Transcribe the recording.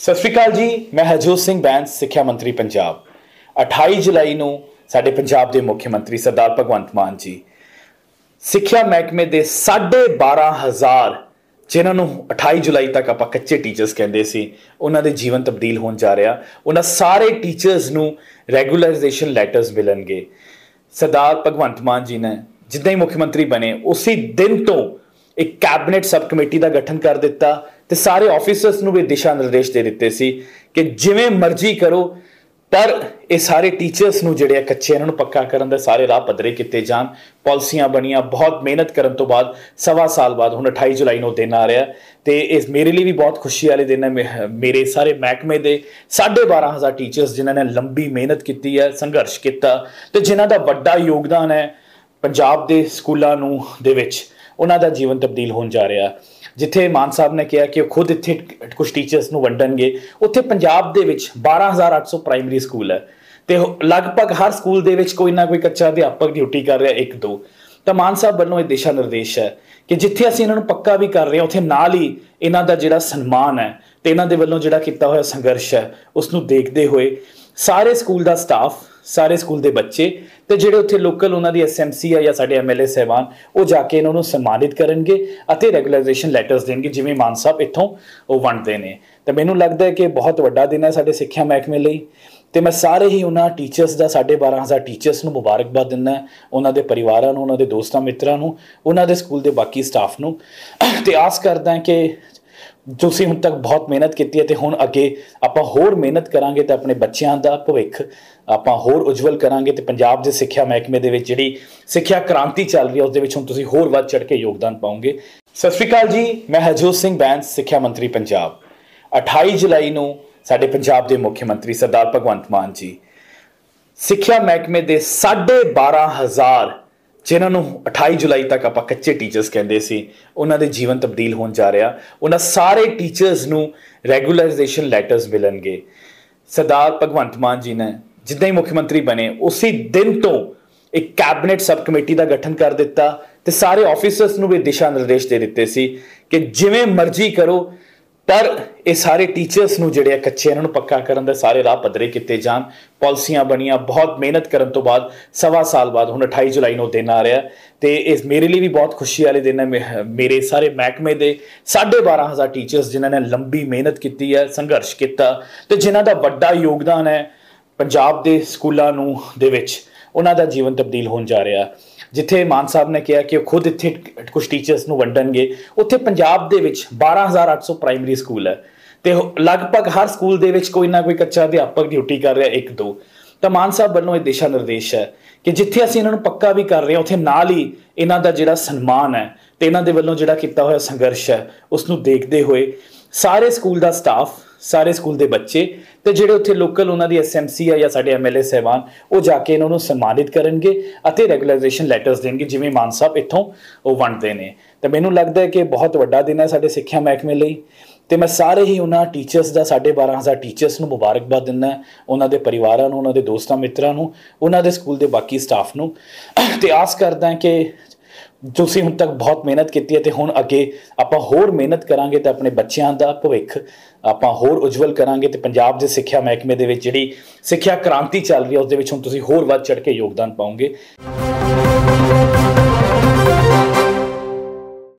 ਸਤਿ ਸ਼੍ਰੀ ਅਕਾਲ ਜੀ, ਮੈਂ ਹਰਜੋਤ ਸਿੰਘ ਬੈਂਸ, ਸਿੱਖਿਆ ਮੰਤਰੀ ਪੰਜਾਬ। 28 ਜੁਲਾਈ ਨੂੰ ਸਾਡੇ ਪੰਜਾਬ ਦੇ ਮੁੱਖ ਮੰਤਰੀ ਸਰਦਾਰ ਭਗਵੰਤ ਮਾਨ ਜੀ, ਸਿੱਖਿਆ ਮਹਿਕਮੇ ਦੇ 12500 ਜਿਨ੍ਹਾਂ ਨੂੰ 28 ਜੁਲਾਈ ਤੱਕ ਆਪਾਂ ਕੱਚੇ ਟੀਚਰਸ ਕਹਿੰਦੇ ਸੀ, ਉਹਨਾਂ ਦੇ ਜੀਵਨ ਤਬਦੀਲ ਹੋਣ ਜਾ ਰਿਹਾ, ਉਹਨਾਂ ਸਾਰੇ ਟੀਚਰਸ ਨੂੰ ਰੈਗੂਲਰਾਈਜੇਸ਼ਨ ਲੈਟਰਸ ਮਿਲਣਗੇ। ਸਰਦਾਰ ਭਗਵੰਤ ਮਾਨ ਜੀ ਨੇ ਜਿੱਦਾਂ ਹੀ ਮੁੱਖ ਮੰਤਰੀ ਬਣੇ, ਉਸੇ ਦਿਨ ਤੋਂ ਇੱਕ ਕੈਬਨਿਟ ਸਬ ਕਮੇਟੀ ਦਾ ਗਠਨ ਕਰ ਦਿੱਤਾ ਤੇ ਸਾਰੇ ਆਫੀਸਰਸ ਨੂੰ ਵੀ ਦਿਸ਼ਾ ਨਿਰਦੇਸ਼ ਦੇ ਦਿੱਤੇ ਸੀ ਕਿ ਜਿਵੇਂ ਮਰਜ਼ੀ ਕਰੋ, ਪਰ ਇਹ ਸਾਰੇ ਟੀਚਰਸ ਨੂੰ ਜਿਹੜੇ ਆ ਕੱਚੇ ਇਹਨਾਂ ਨੂੰ ਪੱਕਾ ਕਰਨ ਦੇ ਸਾਰੇ ਰਾਹ ਪੱਧਰੇ ਕੀਤੇ ਜਾਣ। ਪਾਲਿਸੀਆਂ ਬਣੀਆਂ, ਬਹੁਤ ਮਿਹਨਤ ਕਰਨ ਤੋਂ ਬਾਅਦ ਸਵਾ ਸਾਲ ਬਾਅਦ, ਹੁਣ 28 ਜੁਲਾਈ ਨੂੰ ਦਿਨ ਆ ਰਿਹਾ। ਤੇ ਇਸ ਮੇਰੇ ਲਈ ਵੀ ਬਹੁਤ ਖੁਸ਼ੀ ਵਾਲੇ ਦਿਨ ਹੈ। ਮੇ- ਮੇਰੇ ਸਾਰੇ ਮਹਿਕਮੇ ਦੇ 12500 ਟੀਚਰਸ ਜਿਨ੍ਹਾਂ ਨੇ ਲੰਬੀ ਮਿਹਨਤ ਕੀਤੀ ਹੈ, ਸੰਘਰਸ਼ ਕੀਤਾ ਤੇ ਜਿਨ੍ਹਾਂ ਦਾ ਵੱਡਾ ਯੋਗਦਾਨ ਹੈ ਪੰਜਾਬ ਦੇ ਸਕੂਲਾਂ ਨੂੰ ਦੇ ਵਿੱਚ। ਉਹਨਾਂ ਦਾ ਜੀਵਨ ਤਬਦੀਲ ਹੋਣ ਜਾ ਰਿਹਾ। ਜਿੱਥੇ ਮਾਨ ਸਾਹਿਬ ਨੇ ਕਿਹਾ ਕਿ ਉਹ ਖੁਦ ਇੱਥੇ ਕੁਝ ਟੀਚਰਸ ਨੂੰ ਵੰਡਣਗੇ। ਉੱਥੇ ਪੰਜਾਬ ਦੇ ਵਿੱਚ 12800 ਪ੍ਰਾਇਮਰੀ ਸਕੂਲ ਹੈ। ਤੇ ਲਗਭਗ ਹਰ ਸਕੂਲ ਦੇ ਵਿੱਚ ਕੋਈ ਨਾ ਕੋਈ ਕੱਚਾ ਅਧਿਆਪਕ ਡਿਊਟੀ ਕਰ ਰਿਹਾ, ਇੱਕ ਦੋ। ਤਾਂ ਮਾਨ ਸਾਹਿਬ ਵੱਲੋਂ ਇਹ ਦਿਸ਼ਾ ਨਿਰਦੇਸ਼ ਹੈ ਕਿ ਜਿੱਥੇ ਅਸੀਂ ਇਹਨਾਂ ਨੂੰ ਪੱਕਾ ਵੀ ਕਰ ਰਹੇ ਹਾਂ, ਉੱਥੇ ਨਾਲ ਹੀ ਇਹਨਾਂ ਦਾ ਜਿਹੜਾ ਸਨਮਾਨ ਹੈ ਤੇ ਇਹਨਾਂ ਦੇ ਵੱਲੋਂ ਜਿਹੜਾ ਕੀਤਾ ਹੋਇਆ ਸੰਘਰਸ਼ ਹੈ ਉਸ ਨੂੰ ਦੇਖਦੇ ਹੋਏ ਸਾਰੇ ਸਕੂਲ ਦਾ ਸਟਾਫ ਸਾਰੇ ਸਕੂਲ ਦੇ ਬੱਚੇ ਤੇ ਜਿਹੜੇ ਉੱਥੇ ਲੋਕਲ ਉਹਨਾਂ ਦੀ ਐਸਐਮਸੀ ਆ ਜਾਂ ਸਾਡੇ ਐਮਐਲਏ ਸਹਿਬਾਨ, ਉਹ ਜਾ ਕੇ ਇਹਨਾਂ ਨੂੰ ਸਨਮਾਨਿਤ ਕਰਨਗੇ ਅਤੇ ਰੈਗੂਲਰਾਈਜੇਸ਼ਨ ਲੈਟਰਸ ਦੇਣਗੇ, ਜਿਵੇਂ ਮਾਨ ਸਾਹਿਬ ਇੱਥੋਂ ਉਹ ਵੰਡਦੇ ਨੇ। ਤੇ ਮੈਨੂੰ ਲੱਗਦਾ ਹੈ ਕਿ ਬਹੁਤ ਵੱਡਾ ਦਿਨ ਹੈ ਸਾਡੇ ਸਿੱਖਿਆ ਮਹਿਕਮੇ ਲਈ। ਤੇ ਮੈਂ ਸਾਰੇ ਹੀ ਉਹਨਾਂ ਟੀਚਰਸ ਦਾ 12500 ਟੀਚਰਸ ਨੂੰ ਮੁਬਾਰਕਬਾਦ ਦਿੰਦਾ ਉਹਨਾਂ ਦੇ ਪਰਿਵਾਰਾਂ ਨੂੰ, ਉਹਨਾਂ ਦੇ ਦੋਸਤਾਂ ਮਿੱਤਰਾਂ ਨੂੰ, ਉਹਨਾਂ ਦੇ ਸਕੂਲ ਦੇ ਬਾਕੀ ਸਟਾਫ ਨੂੰ। ਤੇ ਆਸ ਕਰਦਾ ਕਿ ਤੁਸੀਂ ਹੁਣ ਤੱਕ ਬਹੁਤ ਮਿਹਨਤ ਕੀਤੀ ਹੈ ਤੇ ਹੁਣ ਅੱਗੇ ਆਪਾਂ ਹੋਰ ਮਿਹਨਤ ਕਰਾਂਗੇ ਤਾਂ ਆਪਣੇ ਬੱਚਿਆਂ ਦਾ ਭਵਿੱਖ ਆਪਾਂ ਹੋਰ ਉਜਵਲ ਕਰਾਂਗੇ ਤੇ ਪੰਜਾਬ ਦੇ ਸਿੱਖਿਆ ਮਹਿਕਮੇ ਦੇ ਵਿੱਚ ਜਿਹੜੀ ਸਿੱਖਿਆ ਕ੍ਰਾਂਤੀ ਚੱਲ ਰਹੀ ਹੈ, ਉਸ ਦੇ ਵਿੱਚ ਹੁਣ ਤੁਸੀਂ ਹੋਰ ਵੱਧ ਚੜ ਕੇ ਯੋਗਦਾਨ ਪਾਉਂਗੇ ਸਤਿ ਸ਼੍ਰੀ ਅਕਾਲ ਜੀ, ਮੈਂ ਹਰਜੋਤ ਸਿੰਘ ਬੈਂਸ, ਸਿੱਖਿਆ ਮੰਤਰੀ ਪੰਜਾਬ। 28 ਜੁਲਾਈ ਨੂੰ ਸਾਡੇ ਪੰਜਾਬ ਦੇ ਮੁੱਖ ਮੰਤਰੀ ਸਰਦਾਰ ਭਗਵੰਤ ਮਾਨ ਜੀ, ਸਿੱਖਿਆ ਮਹਿਕਮੇ ਦੇ 12500 ਜਿਨ੍ਹਾਂ ਨੂੰ 28 ਜੁਲਾਈ ਤੱਕ ਆਪਾਂ ਕੱਚੇ ਟੀਚਰਸ ਕਹਿੰਦੇ ਸੀ, ਉਹਨਾਂ ਦੇ ਜੀਵਨ ਤਬਦੀਲ ਹੋਣ ਜਾ ਰਿਹਾ। ਉਹਨਾਂ ਸਾਰੇ ਟੀਚਰਸ ਨੂੰ ਰੈਗੂਲਰਾਈਜੇਸ਼ਨ ਲੈਟਰਸ ਮਿਲਣਗੇ। ਸਰਦਾਰ ਭਗਵੰਤ ਮਾਨ ਜੀ ਨੇ ਜਿੱਦਾਂ ਹੀ ਮੁੱਖ ਮੰਤਰੀ ਬਣੇ, ਉਸੇ ਦਿਨ ਤੋਂ ਇੱਕ ਕੈਬਨਿਟ ਸਬ ਕਮੇਟੀ ਦਾ ਗਠਨ ਕਰ ਦਿੱਤਾ ਤੇ ਸਾਰੇ ਆਫੀਸਰਸ ਨੂੰ ਵੀ ਦਿਸ਼ਾ ਨਿਰਦੇਸ਼ ਦੇ ਦਿੱਤੇ ਸੀ ਕਿ ਜਿਵੇਂ ਮਰਜ਼ੀ ਕਰੋ ਪਰ ਇਹ ਸਾਰੇ ਟੀਚਰਸ ਨੂੰ ਜਿਹੜੇ ਆ ਕੱਚੇ, ਇਹਨਾਂ ਨੂੰ ਪੱਕਾ ਕਰਨ ਦੇ ਸਾਰੇ ਰਾਹ ਪੱਧਰੇ ਕੀਤੇ ਜਾਣ। ਪਾਲਿਸੀਆਂ ਬਣੀਆਂ, ਬਹੁਤ ਮਿਹਨਤ ਕਰਨ ਤੋਂ ਬਾਅਦ ਸਵਾ ਸਾਲ ਬਾਅਦ, ਹੁਣ 28 ਜੁਲਾਈ ਨੂੰ ਦਿਨ ਆ ਰਿਹਾ। ਤੇ ਇਸ ਮੇਰੇ ਲਈ ਵੀ ਬਹੁਤ ਖੁਸ਼ੀ ਵਾਲੇ ਦਿਨ ਹੈ, ਮੇ- ਮੇਰੇ ਸਾਰੇ ਮਹਿਕਮੇ ਦੇ 12500 ਟੀਚਰਸ ਜਿਨ੍ਹਾਂ ਨੇ ਲੰਬੀ ਮਿਹਨਤ ਕੀਤੀ ਹੈ, ਸੰਘਰਸ਼ ਕੀਤਾ ਤੇ ਜਿਨ੍ਹਾਂ ਦਾ ਵੱਡਾ ਯੋਗਦਾਨ ਹੈ ਪੰਜਾਬ ਦੇ ਸਕੂਲਾਂ ਨੂੰ ਦੇ ਵਿੱਚ, ਉਹਨਾਂ ਦਾ ਜੀਵਨ ਤਬਦੀਲ ਹੋਣ ਜਾ ਰਿਹਾ। ਜਿੱਥੇ ਮਾਨ ਸਾਹਿਬ ਨੇ ਕਿਹਾ ਕਿ ਉਹ ਖੁਦ ਇੱਥੇ ਕੁਝ ਟੀਚਰਸ ਨੂੰ ਵੰਡਣਗੇ, ਉੱਥੇ ਪੰਜਾਬ ਦੇ ਵਿੱਚ 12800 ਪ੍ਰਾਇਮਰੀ ਸਕੂਲ ਹੈ ਤੇ ਲਗਭਗ ਹਰ ਸਕੂਲ ਦੇ ਵਿੱਚ ਕੋਈ ਨਾ ਕੋਈ ਕੱਚਾ ਅਧਿਆਪਕ ਡਿਊਟੀ ਕਰ ਰਿਹਾ, ਇੱਕ ਦੋ। ਤਾਂ ਮਾਨ ਸਾਹਿਬ ਵੱਲੋਂ ਇਹ ਦਿਸ਼ਾ ਨਿਰਦੇਸ਼ ਹੈ ਕਿ ਜਿੱਥੇ ਅਸੀਂ ਇਹਨਾਂ ਨੂੰ ਪੱਕਾ ਵੀ ਕਰ ਰਹੇ ਹਾਂ, ਉੱਥੇ ਨਾਲ ਹੀ ਇਹਨਾਂ ਦਾ ਜਿਹੜਾ ਸਨਮਾਨ ਹੈ ਤੇ ਇਹਨਾਂ ਦੇ ਵੱਲੋਂ ਜਿਹੜਾ ਕੀਤਾ ਹੋਇਆ ਸੰਘਰਸ਼ ਹੈ ਉਸ ਨੂੰ ਦੇਖਦੇ ਹੋਏ ਸਾਰੇ ਸਕੂਲ ਦਾ ਸਟਾਫ ਸਾਰੇ ਸਕੂਲ ਦੇ ਬੱਚੇ ਤੇ ਜਿਹੜੇ ਉੱਥੇ ਲੋਕਲ ਉਹਨਾਂ ਦੀ ਐਸਐਮਸੀ ਆ ਜਾਂ ਸਾਡੇ ਐਮਐਲਏ ਸਹਿਬਾਨ, ਉਹ ਜਾ ਕੇ ਇਹਨਾਂ ਨੂੰ ਸਨਮਾਨਿਤ ਕਰਨਗੇ ਅਤੇ ਰੈਗੂਲਰਾਈਜੇਸ਼ਨ ਲੈਟਰਸ ਦੇਣਗੇ, ਜਿਵੇਂ ਮਾਨ ਸਾਹਿਬ ਇੱਥੋਂ ਉਹ ਵੰਡਦੇ ਨੇ। ਤੇ ਮੈਨੂੰ ਲੱਗਦਾ ਹੈ ਕਿ ਬਹੁਤ ਵੱਡਾ ਦਿਨ ਹੈ ਸਾਡੇ ਸਿੱਖਿਆ ਮਹਿਕਮੇ ਲਈ। ਤੇ ਮੈਂ ਸਾਰੇ ਹੀ ਉਹਨਾਂ ਟੀਚਰਸ ਦਾ 12500 ਟੀਚਰਸ ਨੂੰ ਮੁਬਾਰਕਬਾਦ ਦਿੰਦਾ ਉਹਨਾਂ ਦੇ ਪਰਿਵਾਰਾਂ ਨੂੰ, ਉਹਨਾਂ ਦੇ ਦੋਸਤਾਂ ਮਿੱਤਰਾਂ ਨੂੰ, ਉਹਨਾਂ ਦੇ ਸਕੂਲ ਦੇ ਬਾਕੀ ਸਟਾਫ ਨੂੰ। ਤੇ ਆਸ ਕਰਦਾ ਕਿ ਤੁਸੀਂ ਹੁਣ ਤੱਕ ਬਹੁਤ ਮਿਹਨਤ ਕੀਤੀ ਹੈ ਤੇ ਹੁਣ ਅੱਗੇ ਆਪਾਂ ਹੋਰ ਮਿਹਨਤ ਕਰਾਂਗੇ ਤੇ ਆਪਣੇ ਬੱਚਿਆਂ ਦਾ ਭਵਿੱਖ ਆਪਾਂ ਹੋਰ ਉਜਵਲ ਕਰਾਂਗੇ ਤੇ ਪੰਜਾਬ ਦੇ ਸਿੱਖਿਆ ਮਹਿਕਮੇ ਦੇ ਵਿੱਚ ਜਿਹੜੀ ਸਿੱਖਿਆ ਕ੍ਰਾਂਤੀ ਚੱਲ ਰਹੀ ਹੈ, ਉਸ ਦੇ ਵਿੱਚ ਹੁਣ ਤੁਸੀਂ ਹੋਰ ਵੱਧ ਚੜ ਕੇ ਯੋਗਦਾਨ ਪਾਓਗੇ